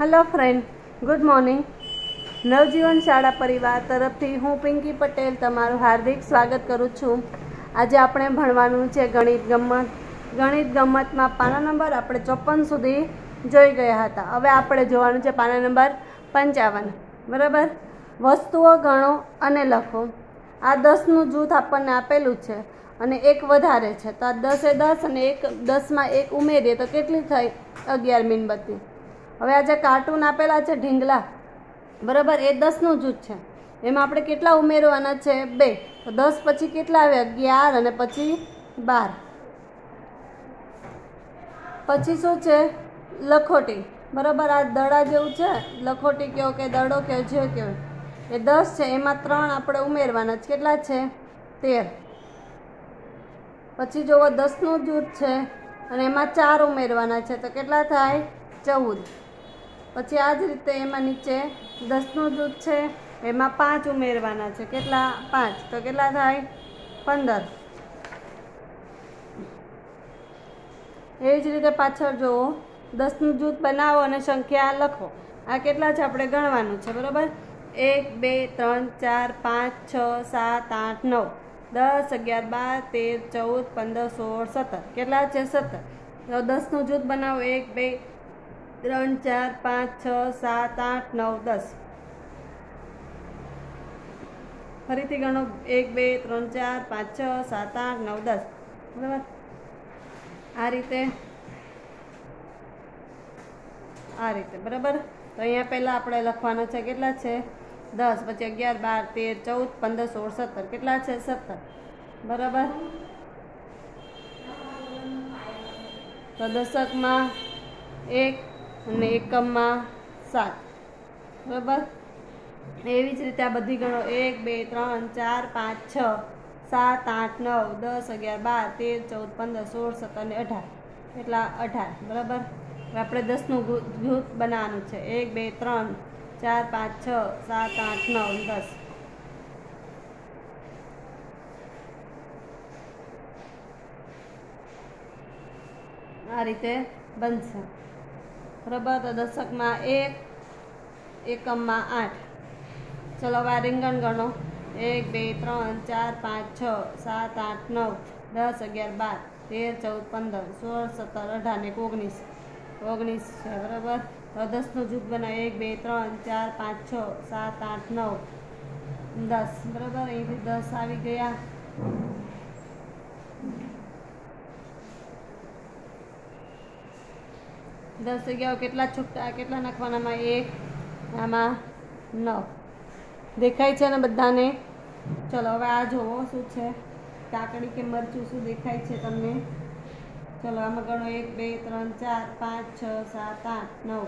Hello friend good morning Navjivan શાળા પરિવાર તરફથી હું પિંકી પટેલ તમારું હાર્દિક સ્વાગત કરું છું. આજે આપણે ભણવાનું છે ગણિત ગમત. ગણિત ગમ્મતમાં પાના નંબર આપણે ચોપન સુધી જોઈ ગયા હતા. હવે આપણે જોવાનું છે પાના નંબર પંચાવન. બરાબર? વસ્તુઓ ગણો અને લખો. આ દસનું જૂથ આપણને આપેલું છે અને એક વધારે છે. તો આ દસે દસ અને એક દસમાં એક ઉમેરીએ તો કેટલી થાય અગિયાર મીણબત્તી. હવે આ જે કાર્ટૂન આપેલા છે ઢીંગલા, બરાબર, એ દસનું જૂથ છે. એમાં આપણે કેટલા ઉમેરવાના છે? બે. તો દસ પછી કેટલા આવે? અગિયાર અને પછી બાર. પછી શું છે? લખોટી. બરાબર, આ દડા જેવું છે? લખોટી કહો કે દડો કહો જે કહો એ દસ છે, એમાં ત્રણ આપણે ઉમેરવાના છે. કેટલા છે? તેર. પછી જોવો, દસનું જૂથ છે અને એમાં ચાર ઉમેરવાના છે. તો કેટલા થાય? ચૌદ. પછી આ જ રીતે એમાં નીચે દસનું જૂથ છે, એમાં પાંચ ઉમેરવાના છે. કેટલા? પાંચ. તો કેટલા થાય? પંદર. એ જ રીતે પાછળ જુઓ દસનું જૂથ બનાવો અને સંખ્યા લખો. આ કેટલા છે? આપણે ગણવાનું છે, બરાબર? એક, બે, ત્રણ, ચાર, પાંચ, છ, સાત, આઠ, નવ. દસ, અગિયાર, બાર, તેર, ચૌદ, પંદર, સોળ, સત્તર. કેટલા છે? સત્તર. દસનું જૂથ બનાવો. એક, બે ત્રણ, ચાર, પાંચ, છ, સાત, આઠ, નવ, દસ. ફરીથી ગણો. એક, બે, ત્રણ, ચાર, પાંચ, છ, સાત, આઠ, નવ, દસ. બરાબર? આ રીતે. આ રીતે. બરાબર? તો અહીંયા પહેલાં આપણે લખવાના છે કેટલા છે? દસ. પછી અગિયાર, બાર, તેર, ચૌદ, પંદર, સોળ, સત્તર. કેટલા છે? સત્તર. બરાબર? તો દશકમાં એક અને એકમમાં સાત. બરાબર? એવી જ રીતે આ બધી ગણો એક, બે, ત્રણ, ચાર, પાંચ, છ, સાત, આઠ, નવ, દસ, અગિયાર, બાર, તેર, ચૌદ, પંદર, સોળ, સત્તર ને અઢાર. એટલા અઢાર. બરાબર? આપણે દસનું જૂથ બનાવવાનું છે. એક, બે, ત્રણ, ચાર, પાંચ, છ, સાત, આઠ, નવ, દસ. આ રીતે બનશે. બરાબર દશકમાં એક એકમમાં આઠ. ચલો આ રીંગણ ગણો. એક, બે, ત્રણ, ચાર, પાંચ, છ, સાત, આઠ, નવ, દસ, અગિયાર, બાર, તેર, ચૌદ, પંદર, સોળ, સત્તર, અઢાર ને ઓગણીસ. ઓગણીસ છે, બરાબર? દસનું જૂથ બનાવે. એક, બે, ત્રણ, ચાર, પાંચ, છ, સાત, આઠ, નવ, દસ. બરાબર? અહીંથી દસ આવી ગયા. દસ જગ્યાઓ કેટલા છૂટતા કેટલા નાખવાનામાં એક, આમાં નવ. દેખાય છે ને બધાને? ચલો, હવે આ જોવો શું છે. કાકડી કે મરચું શું દેખાય છે તમને? ચલો, આમાં ગણો એક, બે, ત્રણ, ચાર, પાંચ, છ, સાત, આઠ, નવ,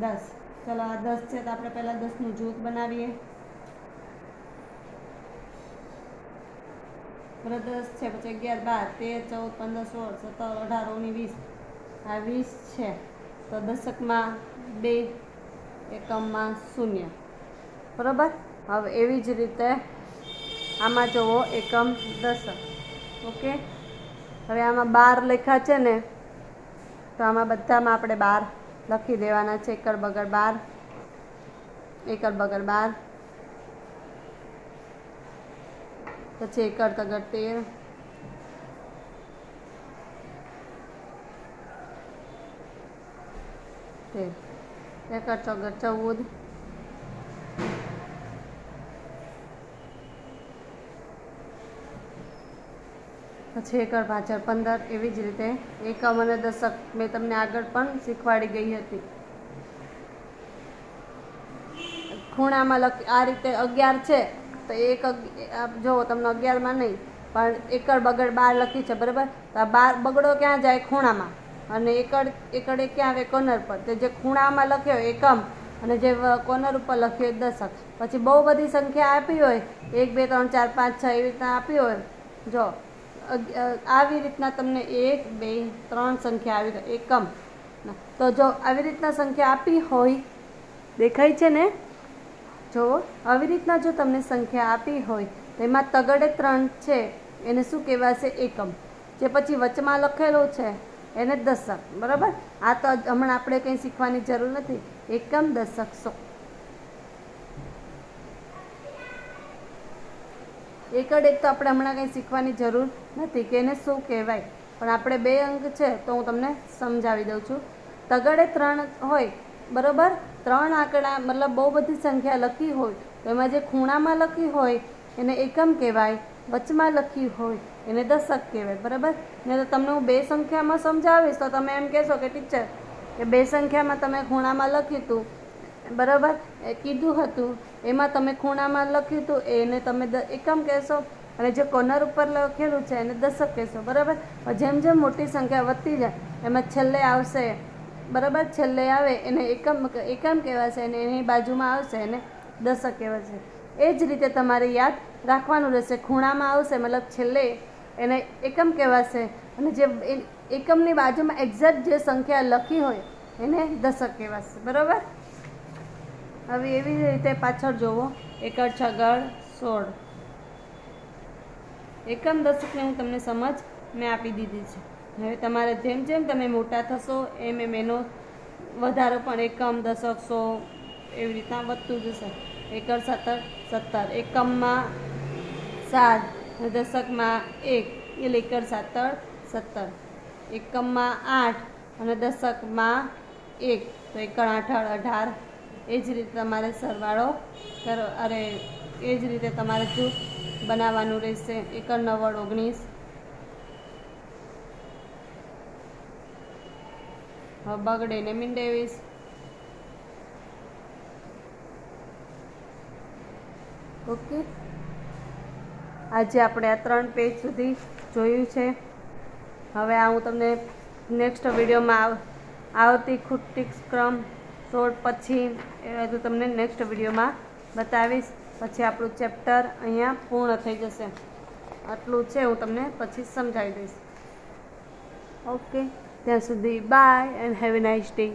દસ. ચલો, આ દસ છે તો આપણે પહેલાં દસનું જૂથ બનાવીએ. બરાબર દસ છે, પછી અગિયાર, બાર, તેર, ચૌદ, પંદર, સોળ, સત્તર, અઢાર, ઓગણીસ, વીસ. આ વીસ છે. તો દશકમાં બે એકમમાં શૂન્ય. બરાબર? હવે એવી જ રીતે આમાં જુઓ એકમ દશક ઓકે? હવે આમાં બાર લખ્યા છે ને, તો આમાં બધામાં આપણે બાર લખી દેવાના છે. એકર બગર બાર, એકર બગર બાર, પછી એકર તગર તેર તેર એકર ચોગર ચૌદ પછી એકર પાછળ. પંદર, એવી જ રીતે. એકમ દશક મેં તમને આગળ પણ શીખવાડી ગઈ હતી. ખૂણામાં લખ, આ રીતે અગિયાર છે. તો એક જુઓ તમને અગિયારમાં નહીં. પણ એકડ બગડ બાર લખી છે, બરાબર? તો આ બાર બગડો ક્યાં જાય? ખૂણામાં. અને એકડ એકડે ક્યાં આવે કોર્નર પર? તો જે ખૂણામાં લખ્યો એકમ, અને જે કોર્નર ઉપર લખ્યો એ દશક. પછી બહુ બધી સંખ્યા આપી હોય, એક, બે, ત્રણ, ચાર, પાંચ, છ, એવી રીતના આપી હોય. જો આવી રીતના તમને એક, બે, ત્રણ સંખ્યા આવી એકમ. તો જો આવી રીતના સંખ્યા આપી હોય, દેખાય છે ને? જો, આવી રીતના જો તમને સંખ્યા આપી હોય, તો એમાં તગડે ત્રણ છે. એને શું કહેવાશે? એકમ. જે પછી વચમાં લખેલું છે એને દશક, બરાબર? આ તો હમણાં આપણે કંઈ શીખવાની જરૂર નથી. એકમ દશક સો. એકડ એક તો આપણે હમણાં કંઈ શીખવાની જરૂર નથી કે એને શું કહેવાય. પણ આપણે બે અંક છે તો હું તમને સમજાવી દઉં છું. તગડે ત્રણ હોય, બરાબર? ત્રણ આંકડા, મતલબ બહુ બધી સંખ્યા લખી હોય, તો એમાં જે ખૂણામાં લખી હોય, એને એકમ કહેવાય. વચમાં લખી હોય, એને દશક કહેવાય, બરાબર? ને તો તમને હું બે સંખ્યામાં સમજાવીશ, તો તમે એમ કહેશો કે, ટીચર, કે બે સંખ્યામાં તમે ખૂણામાં લખ્યું હતું બરાબર? એ કીધું હતું, એમાં તમે ખૂણામાં લખ્યું હતું એને તમે એકમ કહેશો? અને જે કોર્નર ઉપર લખેલું છે, એને દશક કહેશો, બરાબર? જેમ જેમ મોટી સંખ્યા વધતી જાય, એમાં છેલ્લે આવશે, બરાબર? છેલ્લે આવે, એને એકમ એકમ કહેવાશે, અને એની બાજુમાં આવશે, એને દશક કહેવાશે. એ જ રીતે તમારે યાદ રાખવાનું રહેશે. ખૂણામાં આવશે, મતલબ છેલ્લે એને એકમ કહેવાશે. અને જે એકમની બાજુમાં એક્ઝેક્ટ જે સંખ્યા લખી હોય, એને દશક કહેવાશે. બરાબર? હવે એવી રીતે પાછળ જોવો. એકડ છગડ સોળ. એકમ દશકને હું તમને સમજ મેં આપી દીધી છે. હવે તમારે જેમ જેમ તમે મોટા થશો, એમ એમ એનો વધારો પણ એકમ, દશક, સો એવી રીતના વધતું જશે. એકડ સત્તર સત્તર. એકમમાં સાત દશકમાં એક. એટલે એકર સત્તર સત્તર. એકમમાં આઠ અને દશકમાં એક. તો એકડ આઠ અઢાર. એ જ રીતે તમારે સરવાળો કરો. અરે, એ જ રીતે તમારે જૂથ બનાવવાનું રહેશે. એકડ નવ્વદ ઓગણીસ. બગડે ને મીંડેવીસ ઓકે. આજે આપણે આ ત્રણ પેજ સુધી જોયું છે. હવે આ હું તમને નેક્સ્ટ વિડીયોમાં આવ- આવતી ક્રમ સોળ પછી એ બધું તમને નેક્સ્ટ વિડીયોમાં બતાવીશ. પછી આપણું ચેપ્ટર અહીંયા પૂર્ણ થઈ જશે. આટલું છે, હું તમને પછી સમજાવી દઈશ. ઓકે. ત્યાં સુધી bye and have nice day